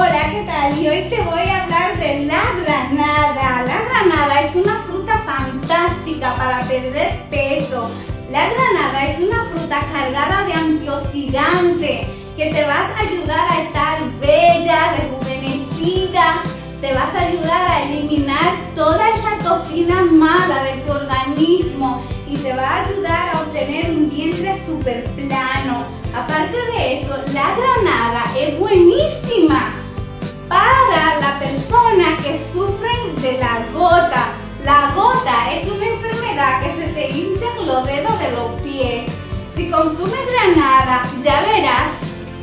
Hola, ¿qué tal? Y hoy te voy a hablar de la granada. La granada es una fruta fantástica para perder peso. La granada es una fruta cargada de antioxidante que te vas a ayudar a estar bella, rejuvenecida, te vas a ayudar a eliminar toda esa toxina mala de tu organismo y te va a ayudar a obtener un vientre súper plano. Aparte de eso, la granada es buenísima para la persona que sufren de la gota. La gota es una enfermedad que se te hinchan los dedos de los pies. Si consumes granada, ya verás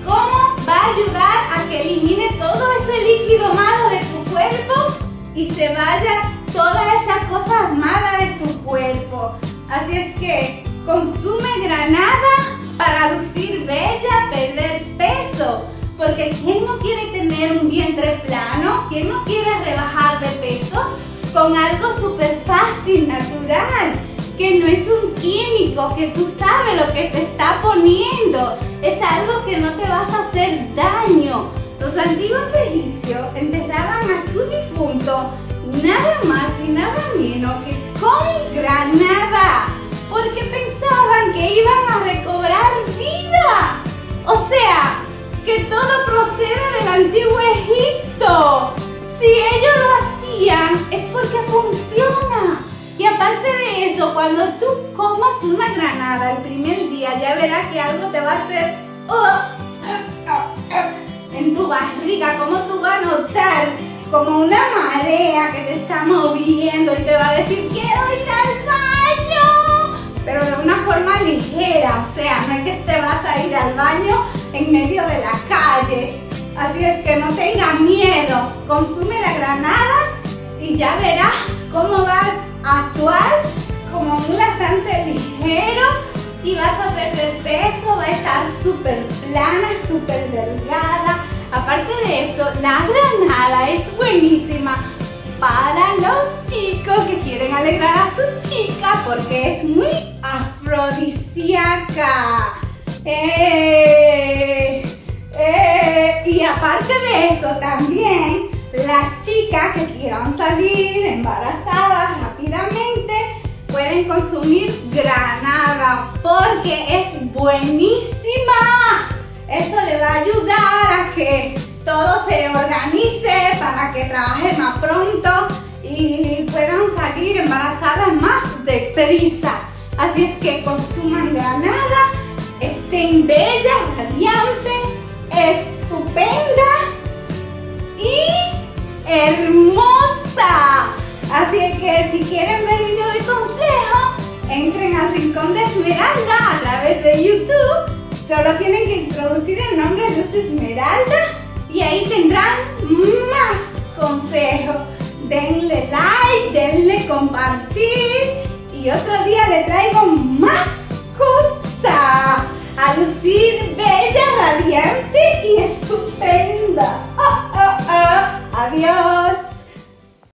cómo va a ayudar a que elimine todo ese líquido malo de tu cuerpo y se vaya todas esas cosas malas de tu cuerpo. Así es que consume granada para lucir bella, perder peso. Porque ¿quién no quiere ¿Quién no quiere rebajar de peso? Con algo súper fácil, natural. Que no es un químico, que tú sabes lo que te está poniendo. Es algo que no te vas a hacer daño. Los antiguos egipcios enterraban a su difunto nada más y nada menos que con granada. Porque pensaban que iban a recobrar vida. O sea, que todo procede del antiguo cuando tú comas una granada el primer día, ya verás que algo te va a hacer en tu barriga, como tú vas a notar como una marea que te está moviendo y te va a decir, quiero ir al baño, pero de una forma ligera, o sea, no es que te vas a ir al baño en medio de la calle. Así es que no tenga miedo, consume la granada y ya verás cómo va a actuar súper plana, súper delgada. Aparte de eso, la granada es buenísima para los chicos que quieren alegrar a su chica porque es muy afrodisíaca. Eh, eh, y aparte de eso también, las chicas que quieran salir embarazadas rápidamente pueden consumir granada porque es buenísima. Eso le va a ayudar a que todo se organice para que trabaje más pronto y puedan salir embarazadas más deprisa. Así es que consuman granada, estén bellas, radiantes, estupenda y hermosa. Así es que si quieren ver video de consejo, entren al Rincón de Esmeralda a través de YouTube. Solo tienen que introducir el nombre Luz Esmeralda y ahí tendrán más consejos. Denle like, denle compartir y otro día le traigo más cosas a lucir